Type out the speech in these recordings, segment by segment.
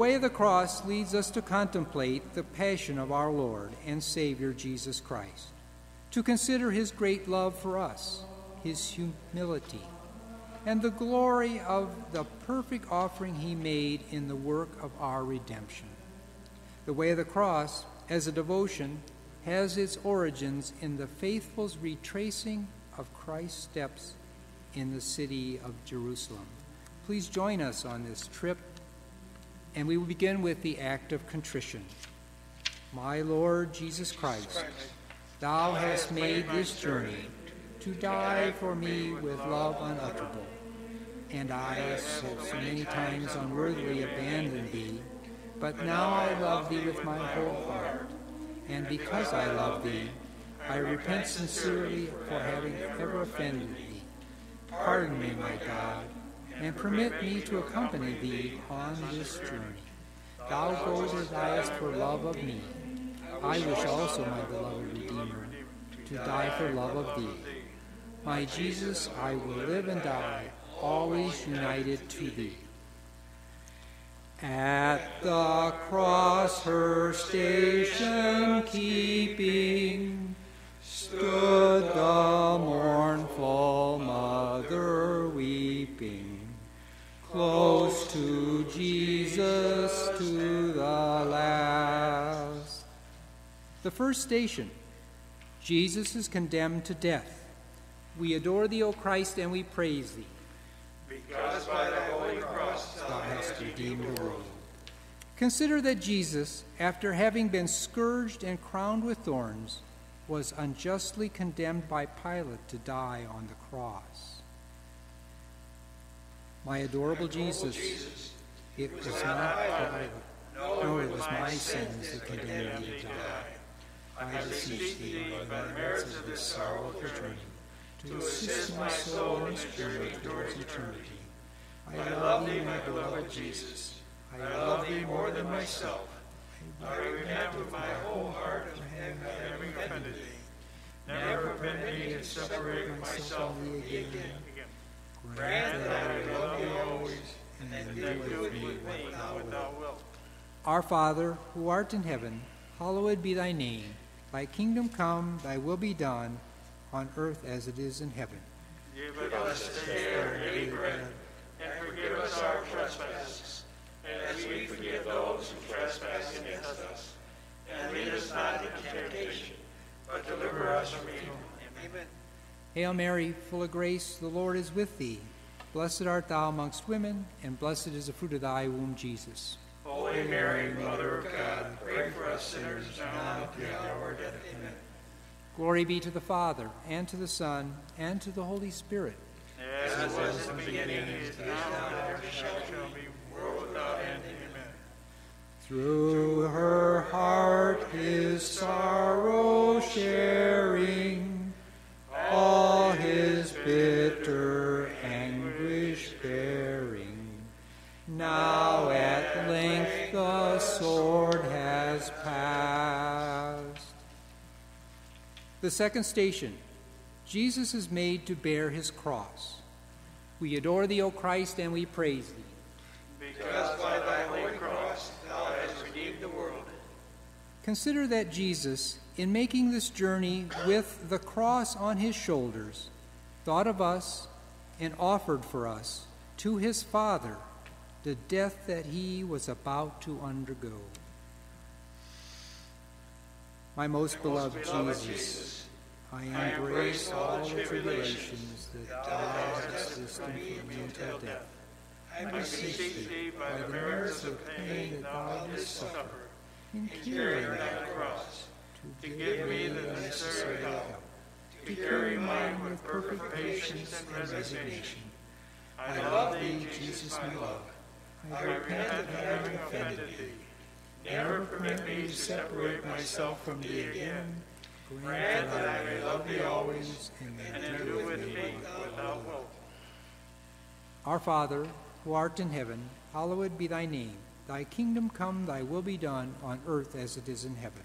way of the cross leads us to contemplate the passion of our Lord and Savior Jesus Christ, to consider his great love for us, his humility, and the glory of the perfect offering he made in the work of our redemption. The way of the cross, as a devotion, has its origins in the faithful's retracing of Christ's steps in the city of Jerusalem. Please join us on this trip, and we will begin with the act of contrition. My Lord Jesus Christ, thou hast made this journey to die for me with love unutterable. And I have so many times unworthily abandoned thee, but now I love thee with my whole heart. And because I love thee, I repent sincerely for having ever offended thee. Pardon me, my God, and permit me to accompany thee on this journey. Thou go desirest for love of me. I wish also, my beloved Redeemer, to die for love of thee. My Jesus, I will live and die, always united to thee. At the cross her station keeping, stood the mournful mother weeping, close to Jesus to the last. The first station Jesus is condemned to death. We adore thee, O Christ, and we praise thee. Because by thy holy cross thou hast redeemed the world. Consider that Jesus, after having been scourged and crowned with thorns, was unjustly condemned by Pilate to die on the cross. My adorable Jesus, it was not Pilate, nor it was my sins that condemned me to die. I beseech thee, by the merits of this sorrowful journey, to assist my soul in its journey towards eternity. I love thee, my beloved Jesus. I love thee more than myself. I repent with my whole heart of having offended thee. Never permit me to separate myself from thee again. Grant that I love thee always, and do with me thou wilt. Our Father, who art in heaven, hallowed be thy name. Thy kingdom come, thy will be done, on earth as it is in heaven. Give us this day our daily bread, and forgive us our trespasses, as we forgive those who trespass against us. And lead us not into temptation, but deliver us from evil. Amen. Hail Mary, full of grace, the Lord is with thee. Blessed art thou amongst women, and blessed is the fruit of thy womb, Jesus. Holy Mary, Mother of God, pray for us sinners now and at the hour of our death. Amen. Glory be to the Father, and to the Son, and to the Holy Spirit. As it was in the beginning, is now, and ever shall be, world without end. Amen. Through her heart his sorrow sharing, all his bitter anguish bearing. Now at length the sword has passed. The second station Jesus is made to bear his cross. We adore thee, O Christ, and we praise thee. Because by thy holy cross thou hast redeemed the world. Consider that Jesus, in making this journey with the cross on his shoulders, thought of us and offered for us to his Father the death that he was about to undergo. My most beloved Jesus, I embrace all the tribulations that thou hast destined for me until death. I beseech thee by the merits of pain that thou didst suffer in in carrying thy cross, to give me the necessary help, to carry mine with perfect patience and resignation. I love thee, Jesus, my love. I repent of having offended thee. Never permit me to separate myself from thee again. Grant that I may love thee always, and do with me what thou wilt. Our Father, who art in heaven, hallowed be thy name. Thy kingdom come, thy will be done, on earth as it is in heaven.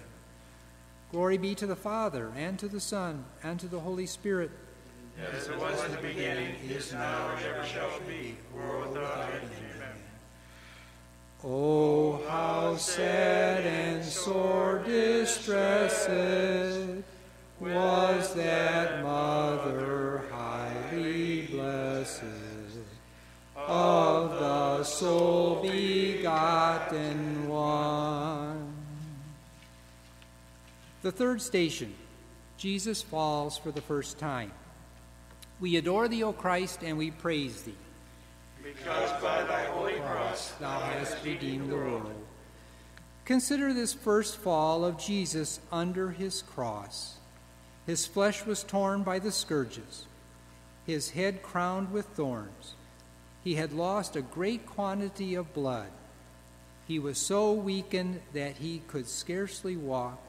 Glory be to the Father, and to the Son, and to the Holy Spirit. As it was in the beginning, is now, and ever shall be, world without end. Amen. Oh, how sad and sore distressed was that mother highly blessed of the sole begotten one. The third station Jesus falls for the first time. We adore thee, O Christ, and we praise thee. Because by thy holy cross thou hast redeemed the world. Consider this first fall of Jesus under his cross. His flesh was torn by the scourges, his head crowned with thorns. He had lost a great quantity of blood. He was so weakened that he could scarcely walk,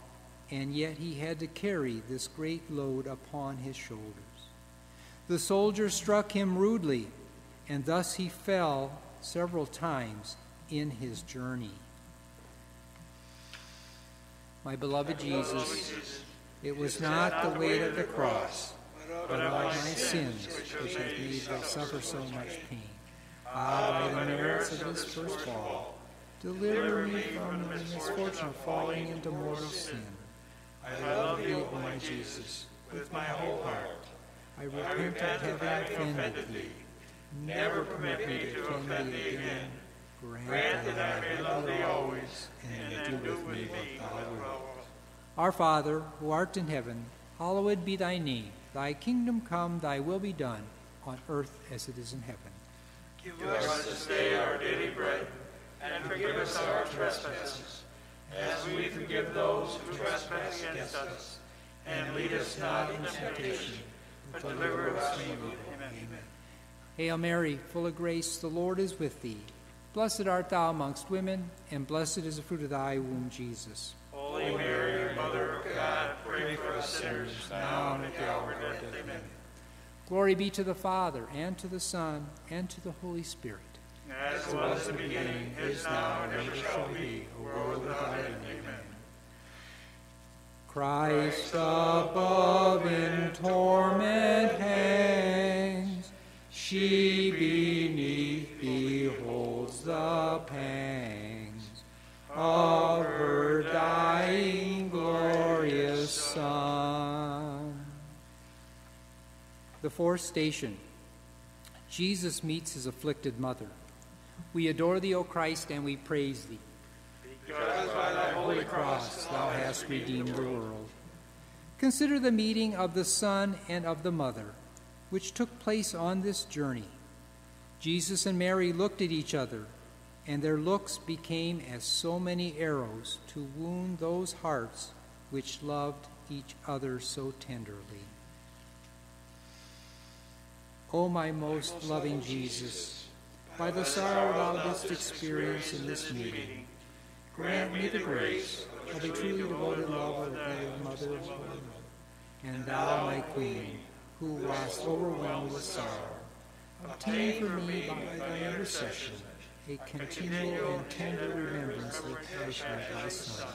and yet he had to carry this great load upon his shoulders. The soldiers struck him rudely and thus he fell several times in his journey. My beloved Jesus, it was not the weight of the cross, but of my sins which have made thee suffer so much pain. Ah, by the merits of this first fall, deliver me from the misfortune of falling into mortal sin. I love thee, O my Jesus, with my whole heart. I repent of having offended thee. Never permit me to offend thee again. Grant that I may love thee always, and do with me what thou wilt. Our Father, who art in heaven, hallowed be thy name. Thy kingdom come, thy will be done, on earth as it is in heaven. Give us this day our daily bread, and forgive us our trespasses, as we forgive those who trespass against us. And lead us not into temptation, but deliver us from evil. Amen. Hail Mary, full of grace, the Lord is with thee. Blessed art thou amongst women, and blessed is the fruit of thy womb, Jesus. Holy Mary, Mother of God, pray for us sinners, now and at the hour of our death. Amen. Glory be to the Father, and to the Son, and to the Holy Spirit. As was in the beginning, is now, and ever shall be, world without end. Amen. Christ above in torment hangs, she beneath beholds the pangs of her dying glorious Son. The fourth station Jesus meets his afflicted mother. We adore thee, O Christ, and we praise thee. Because by thy holy cross thou hast redeemed the world. Consider the meeting of the Son and of the Mother, which took place on this journey. Jesus and Mary looked at each other, and their looks became as so many arrows to wound those hearts which loved each other so tenderly. O my most loving Jesus, by the sorrow thou didst experience in this meeting, grant me the grace of a truly devoted love of thy mother of God, and thou, my Queen, who wast overwhelmed with sorrow, obtain for me by thy intercession a continual and tender remembrance of the passion of thy Son.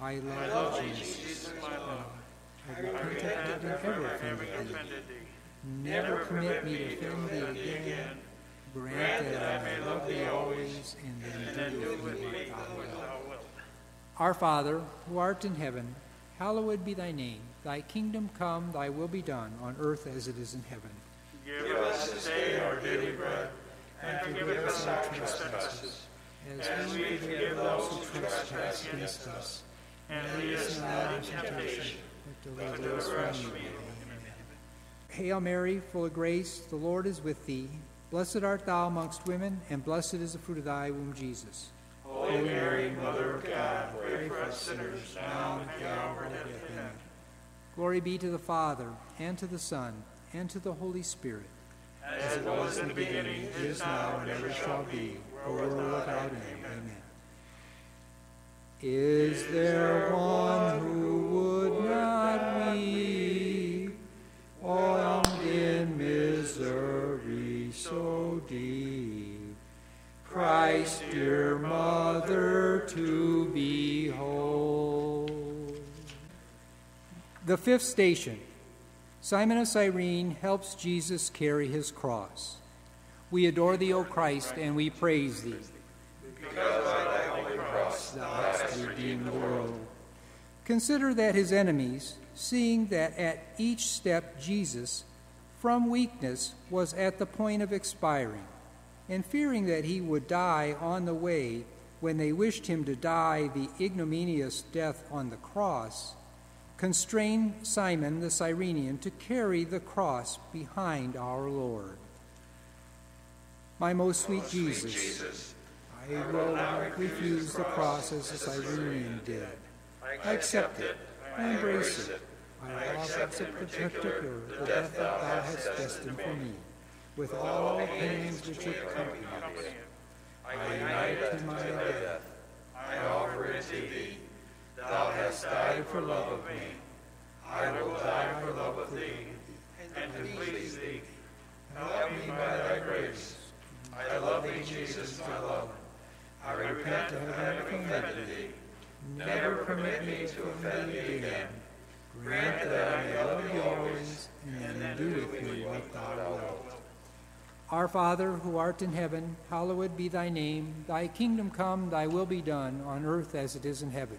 I love Jesus. I repent that I ever offended thee. Never permit me to offend thee again. Grant that I may love thee always, and then do with me. Our Father, who art in heaven, hallowed be thy name. Thy kingdom come, thy will be done, on earth as it is in heaven. Give us this day our daily bread, and forgive us our trespasses, as we forgive those who trespass against us. And lead us not into temptation, but deliver us from evil. Hail Mary, full of grace, the Lord is with thee. Blessed art thou amongst women, and blessed is the fruit of thy womb, Jesus. Holy Mary, Mother of God, pray for us sinners, now and at the hour of our death. Amen. Glory be to the Father, and to the Son, and to the Holy Spirit. As it was in the beginning, is now, and ever shall be, world without end. Amen. Is there one who would not The fifth station Simon of Cyrene helps Jesus carry his cross. We adore thee, O Christ, and we praise thee. Because by thy holy cross thou hast redeemed the world. Consider that his enemies, seeing that at each step Jesus, from weakness, was at the point of expiring, and fearing that he would die on the way when they wished him to die the ignominious death on the cross, constrained Simon the Cyrenian to carry the cross behind our Lord. My most sweet Jesus, I will not refuse the cross as the Cyrenian did. I accept it, I embrace it. I accept in particular the death that thou hast destined for me, with all the pains which accompany it. I unite it to my death. I offer it to thee. Thou hast died for love of me. I will die for love of thee, and to please thee. Help me by thy grace. I love thee, Jesus, my love. I repent of having offended thee. Never permit me to offend thee again. Grant that I may love thee always, and do with me what thou wilt. Our Father, who art in heaven, hallowed be thy name. Thy kingdom come, thy will be done, on earth as it is in heaven.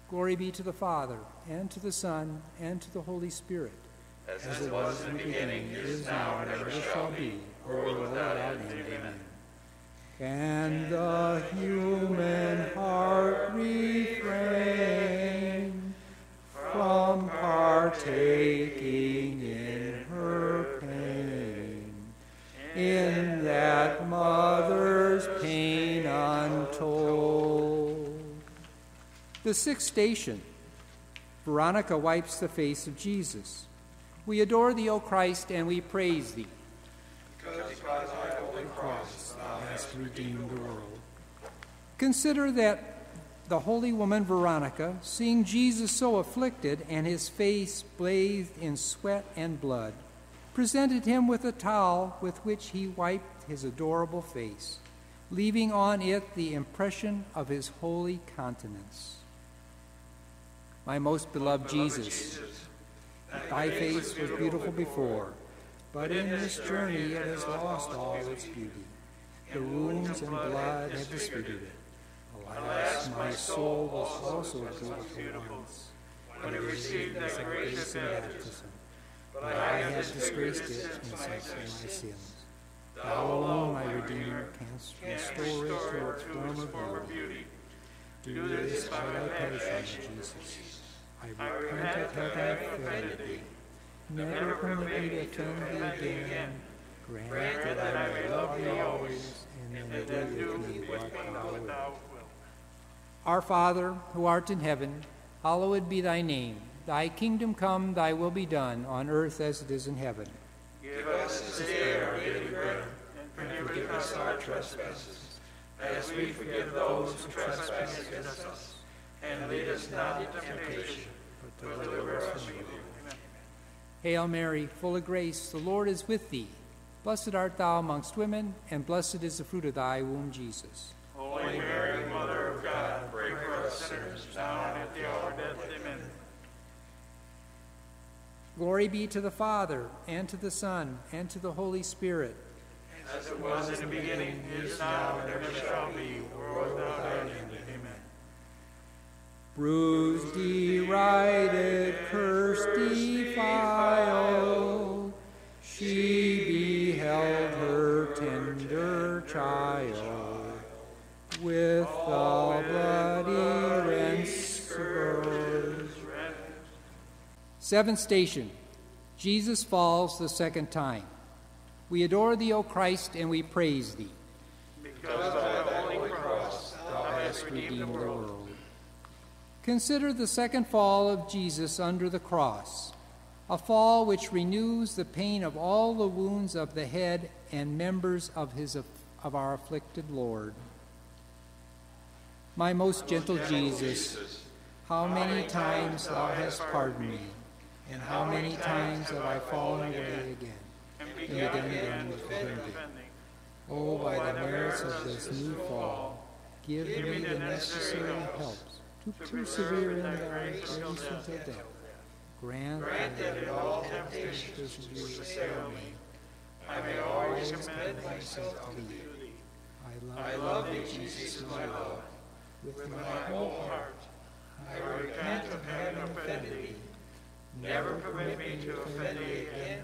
Glory be to the Father, and to the Son, and to the Holy Spirit. As it was in the beginning, is now, and ever shall be, world without end. Amen. Can the human heart refrain from partaking in her pain? In that mother's pain untold. The sixth station Veronica wipes the face of Jesus. We adore thee, O Christ, and we praise thee. Because by thy holy cross thou hast redeemed the world. Consider that the holy woman Veronica, seeing Jesus so afflicted and his face bathed in sweat and blood, presented him with a towel with which he wiped his adorable face, leaving on it the impression of his holy countenance. My most beloved Jesus, thy face was beautiful before, but in this journey it has lost all its beauty. The wounds and blood have disfigured it. Alas, my soul was also beautiful once, when it received thy grace in baptism. But I have disgraced it in such my sins. Thou alone, my Redeemer, canst restore it to its former beauty. Do this by passion, Jesus. I repent of having offended thee. Never permit me to thee again. Grant that I may love thee always, and then do with me what thou wilt. Our Father, who art in heaven, hallowed be thy name. Thy kingdom come, thy will be done, on earth as it is in heaven. Give us this day our daily bread, and forgive us our trespasses, as we forgive those who trespass against us. And lead us not into temptation, but deliver us from evil. Amen. Hail Mary, full of grace, the Lord is with thee. Blessed art thou amongst women, and blessed is the fruit of thy womb, Jesus. Holy Mary, Mother of God, pray for us sinners, now and at the hour of death. Amen. Glory be to the Father, and to the Son, and to the Holy Spirit. As it was in the beginning, is now, and ever shall be, world without end. Amen. Bruised, derided, cursed, defiled, she beheld her tender child with the bloody rents Seventh station Jesus falls the second time. We adore thee, O Christ, and we praise thee. Because by thy holy cross thou hast redeemed the world. Consider the second fall of Jesus under the cross, a fall which renews the pain of all the wounds of the head and members of, his, of our afflicted Lord. My most gentle Jesus, how many times thou hast pardoned me, and how many times have I fallen away again, and begun again to offend thee. Oh, by the merits of this new fall, give me the necessary helps to persevere in thy grace until death. Grant that in all temptations which assail me, I may always commend myself to thee. I love thee, Jesus, my Lord, with my whole heart. I repent of having offended thee. Never permit me to offend thee again.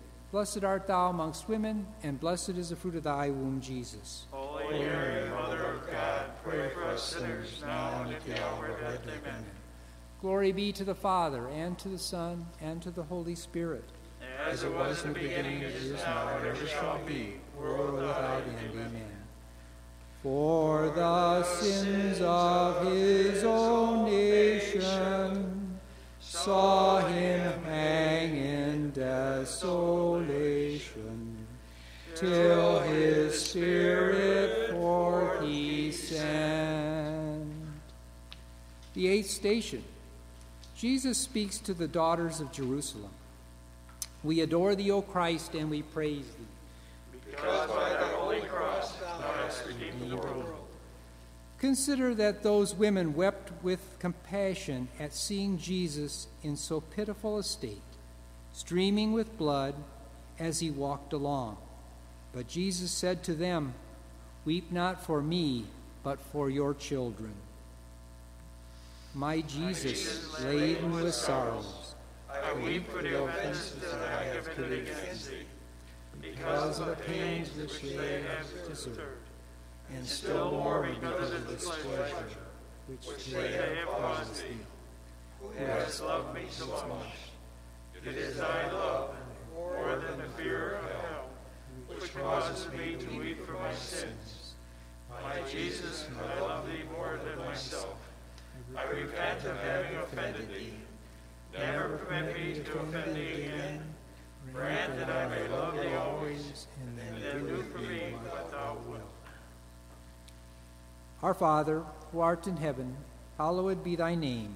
Blessed art thou amongst women, and blessed is the fruit of thy womb, Jesus. Holy Mary, Mother of God, pray for us sinners now and at the hour of our death. Amen. Glory be to the Father, and to the Son, and to the Holy Spirit. As it was in the beginning, it is now, and ever shall be, world without end. Amen. For the sins of his own nation saw him desolation, till his spirit forth he sent. The eighth station. Jesus speaks to the daughters of Jerusalem. We adore thee, O Christ, and we praise thee. Because by the holy cross thou hast redeemed the world. Consider that those women wept with compassion at seeing Jesus in so pitiful a state, streaming with blood as he walked along. But Jesus said to them, Weep not for me, but for your children. My Jesus, laden with sorrows, I weep for the offenses that I have committed against thee, because of the pains which they have deserved, and still more because of the displeasure which they have caused thee, who hast loved me so much. It is thy love, more than the fear of hell, which causes me to weep for my sins. My Jesus, I love thee more than myself. I repent of having offended thee. Never permit me to offend thee again. Grant that I may love thee always, and then do for me what thou wilt. Our Father, who art in heaven, hallowed be thy name.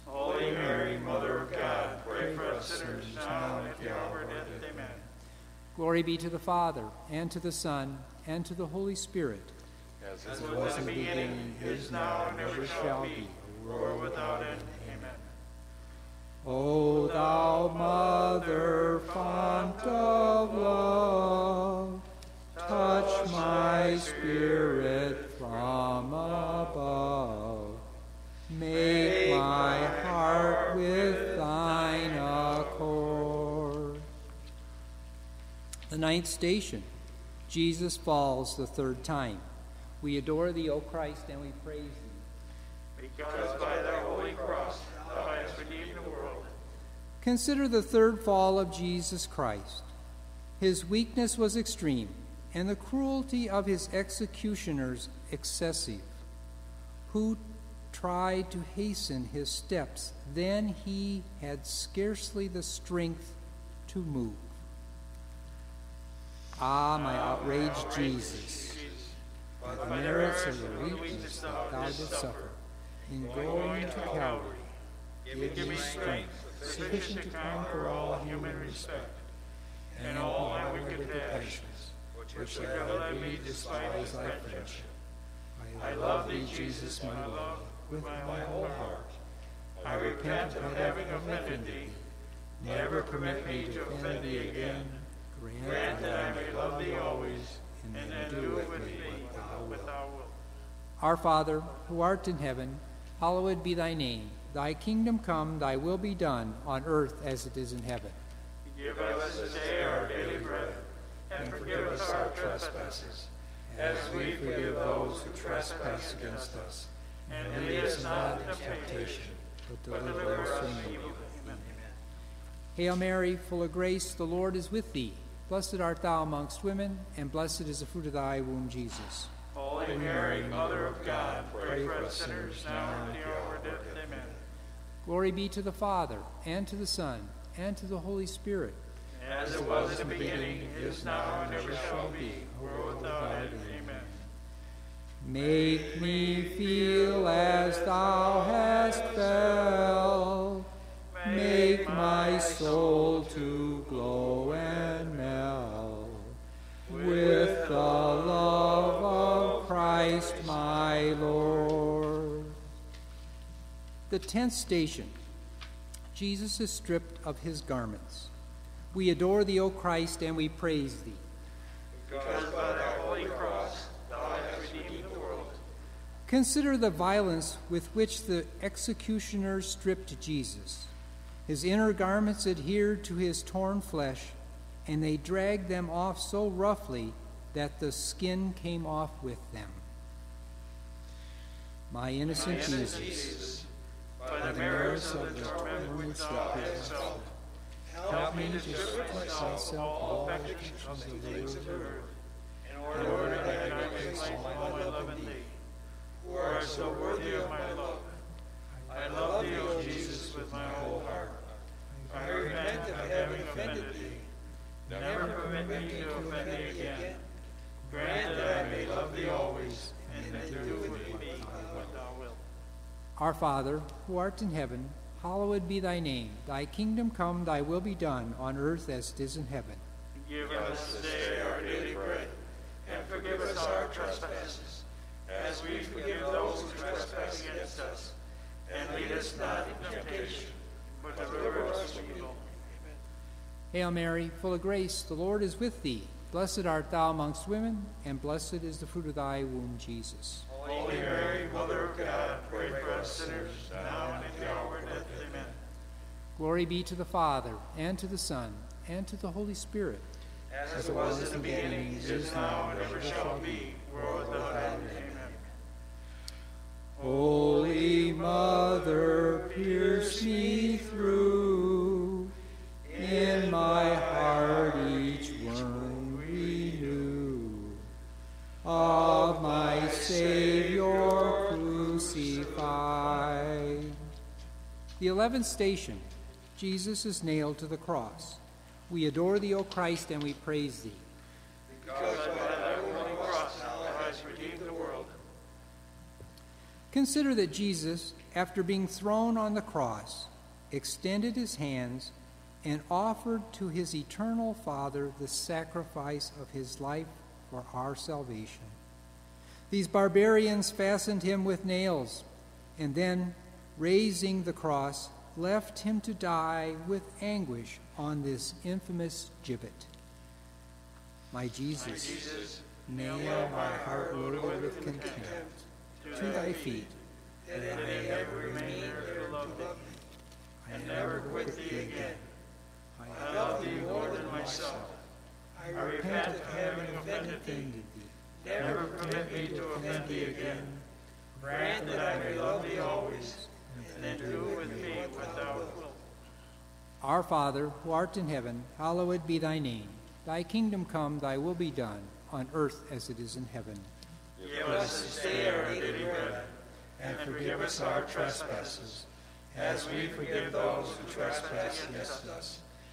Glory be to the Father, and to the Son, and to the Holy Spirit. As it was in the beginning, is now, and ever shall be, world without end. Amen. O thou mother font of love, touch my spirit from above. Make my heart with The ninth station Jesus falls the third time. We adore thee, O Christ, and we praise thee. Because by thy holy cross thou hast redeemed the world. Consider the third fall of Jesus Christ. His weakness was extreme, and the cruelty of his executioners excessive, who tried to hasten his steps. Then he had scarcely the strength to move. Ah, my outraged Jesus, by the merits of the weakness that thou didst suffer, in going to Calvary, give me strength sufficient to conquer all human respect, and all my wicked passions, which have led me despise thy friendship. I love thee, Jesus, my love, with my whole heart. I repent of having offended thee. Never permit me to offend thee again. Grant that I may love thee always, and then do with me what thou wilt. Our Father, who art in heaven, hallowed be thy name. Thy kingdom come, thy will be done, on earth as it is in heaven. Give us this day our daily bread, and forgive us our trespasses, as we forgive those who trespass against us. And lead us not into temptation, but deliver us from evil. Amen. Hail Mary, full of grace, the Lord is with thee. Blessed art thou amongst women, and blessed is the fruit of thy womb, Jesus. Holy Mary, Mother of God, pray for us sinners now and at the hour of death. Amen. Glory be to the Father, and to the Son, and to the Holy Spirit. As it was in the beginning, is now, and ever shall be, world without end. Amen. Make me feel as thou hast felt. Make my soul to glow and melt with the love of Christ my Lord. The tenth station Jesus is stripped of his garments. We adore thee, O Christ, and we praise thee. Because by thy holy cross thou hast redeemed the world. Consider the violence with which the executioners stripped Jesus. His inner garments adhered to his torn flesh, and they dragged them off so roughly that the skin came off with them. My innocent, My innocent Jesus, Jesus, by the merits of the torment which thou hast felt, help me to strip myself of all affections of the things of earth, in order that I may place all my love in thee, who art so worthy of my love. I love thee, O Jesus, with my whole heart. I repent of having offended thee. Never permit me to offend thee again. Grant that I may love thee always, and then do with me what thou wilt. our Father, who art in heaven, hallowed be thy name. Thy kingdom come, thy will be done, on earth as it is in heaven. Give us this day our daily bread, and forgive us our trespasses, as we forgive those who trespass against us. And lead us not into temptation, but deliver us from evil. Hail Mary, full of grace, the Lord is with thee. Blessed art thou amongst women, and blessed is the fruit of thy womb, Jesus. Holy Mary, Mother of God, pray for us sinners, now and at the hour of death. Amen. Glory be to the Father, and to the Son, and to the Holy Spirit. As it was in the beginning, is now, and ever shall be, world without end. Amen. Holy Mother, pierce me through. My heart each worm renew. Of my Savior crucified. The eleventh station Jesus is nailed to the cross. We adore thee, O Christ, and we praise thee. Because by thy holy cross thou hast redeemed the world. Consider that Jesus, after being thrown on the cross, extended his hands and offered to his eternal Father the sacrifice of his life for our salvation. These barbarians fastened him with nails, and then, raising the cross, left him to die with anguish on this infamous gibbet. My Jesus, Jesus, nail my heart loaded with contempt to thy feet, that I may ever remain there and never quit thee again. I love thee more than myself. I repent of having offended thee. Never permit me to offend thee again. Grant that I may love thee always, and then do with me what thou wilt. Our Father, who art in heaven, hallowed be thy name. Thy kingdom come, thy will be done, on earth as it is in heaven. Give us this day our daily bread, and forgive us our trespasses, as we forgive those who trespass against us.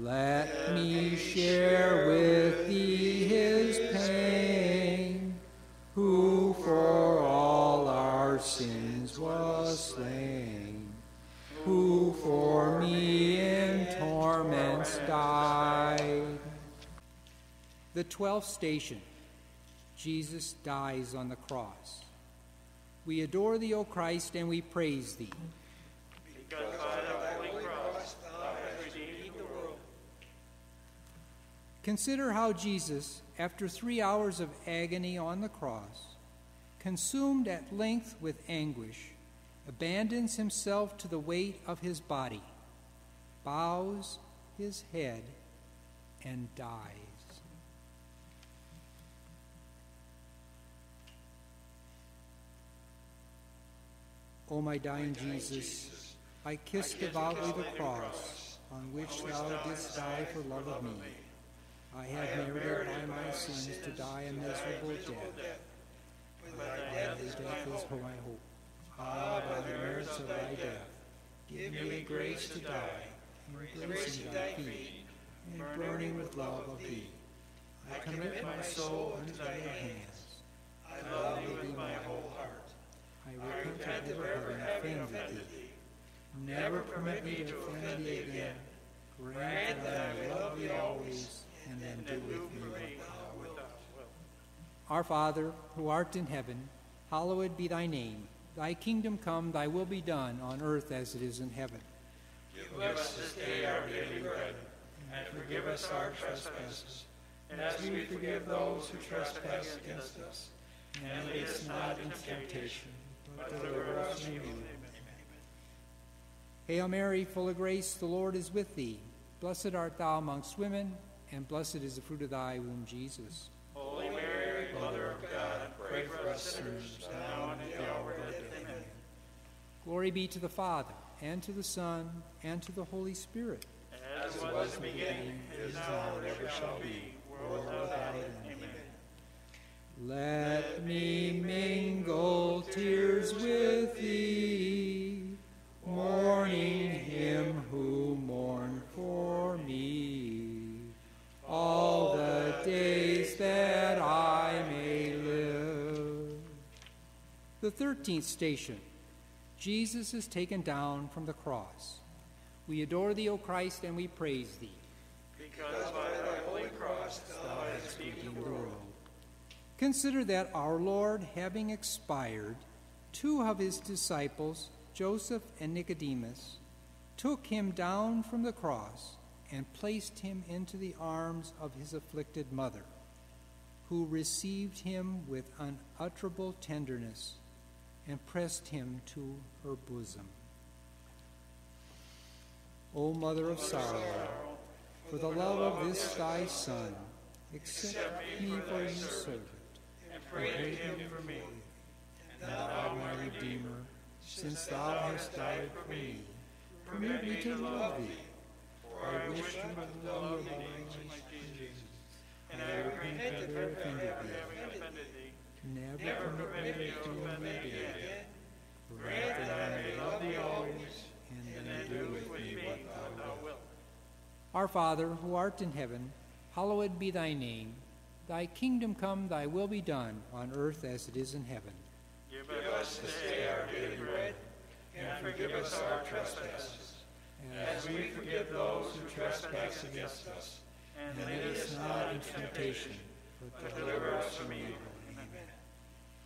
Let me share with thee his pain, who for all our sins was slain, who for me in torments died. The twelfth station Jesus dies on the cross. We adore thee, O Christ, and we praise thee. Because by thy holy cross thou hast redeemed the world. Consider how Jesus, after three hours of agony on the cross, consumed at length with anguish, abandons himself to the weight of his body, bows his head, and dies. O my dying Jesus, I kiss devoutly the cross on which thou didst die for love of me. I have merited by my sins to die a miserable death. But thy death is my hope. Ah, by the merits of thy death, give me the grace to die, embracing thy feet, and burning with love of thee. I commit my soul into thy hands. I love thee with my whole heart. I repent of ever having offended thee. Never permit me to offend thee again. Grant that I love thee always, and then do with me what thou wilt. Our Father, who art in heaven, hallowed be thy name. Thy kingdom come, thy will be done, on earth as it is in heaven. Give us this day our daily bread, and forgive us our trespasses, and as we forgive those who trespass against us. And lead us not into temptation, but deliver us from evil. Hail Mary, full of grace, the Lord is with thee. Blessed art thou amongst women, and blessed is the fruit of thy womb, Jesus. Holy Mary, Mother of God, pray for us sinners, now and at the hour of death. Amen. Glory be to the Father, and to the Son, and to the Holy Spirit. As it was in the beginning, is now, and ever shall be, world without end. Amen. Let me mingle tears with thee, 13th station, Jesus is taken down from the cross. We adore thee, O Christ, and we praise thee. Because by thy holy cross thou hast redeemed the world. Consider that our Lord, having expired, two of his disciples, Joseph and Nicodemus, took him down from the cross and placed him into the arms of his afflicted mother, who received him with unutterable tenderness and pressed him to her bosom. O Mother of sorrow, for the love of this thy Son, accept me for your servant And pray him for me, and thou, my Redeemer, since thou hast died for me, permit me to love thee. For I wish to love thee, my Jesus. and I repent of ever offended thee. Having offended thee, Never never permit me to offend offend thee thee again. Grant that I may love thee always, and then do with me what thou wilt. Our Father, who art in heaven, hallowed be thy name. Thy kingdom come, thy will be done, on earth as it is in heaven. Give us this day our daily bread, and forgive us our trespasses, as we forgive those who trespass against us. And lead us not into temptation, but deliver us from evil.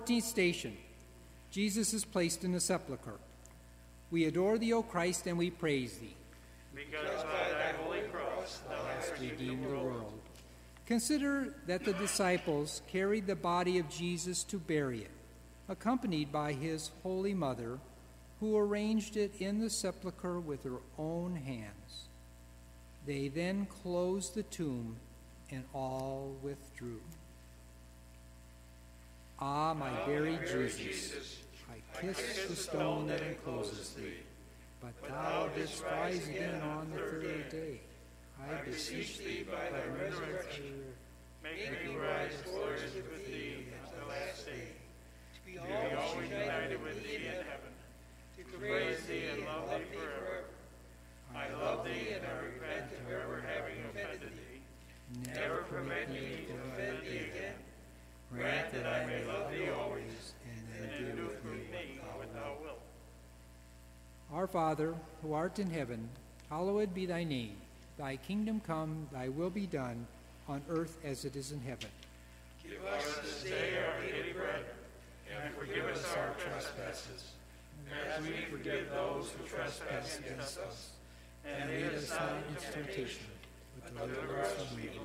14th station Jesus is placed in the sepulchre. We adore thee, O Christ, and we praise thee. Because by thy holy cross thou hast redeemed the world. Consider that the disciples carried the body of Jesus to bury it, accompanied by his holy mother, who arranged it in the sepulchre with her own hands. They then closed the tomb, and all withdrew. Ah, my buried Jesus, I kiss the stone that encloses thee, but thou didst rise again on the third day. I beseech thee by thy resurrection, make me rise gloriously with thee at the last day, to be always united with thee in heaven, to praise thee and love thee forever. I love thee and I repent of ever having offended thee. Never permit me to offend. Grant that I may love thee always, and do through me what thou wilt. Our Father, who art in heaven, hallowed be thy name. Thy kingdom come, thy will be done, on earth as it is in heaven. Give us this day our daily bread, and forgive us our trespasses, as we forgive those who trespass against us. And lead us not into temptation, but deliver us from evil.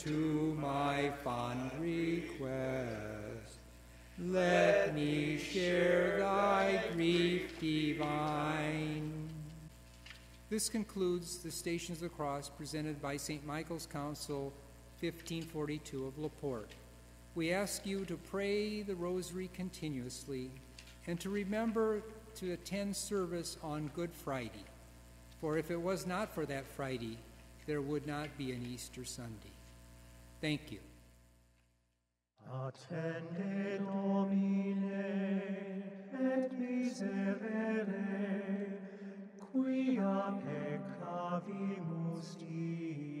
to my fond request. Let me share thy grief divine. This concludes the Stations of the Cross presented by St. Michael's Council 1542 of Laporte. We ask you to pray the Rosary continuously and to remember to attend service on Good Friday. For if it was not for that Friday, there would not be an Easter Sunday. Thank you. Attende Domine et miserere, quia peccavimus Dei.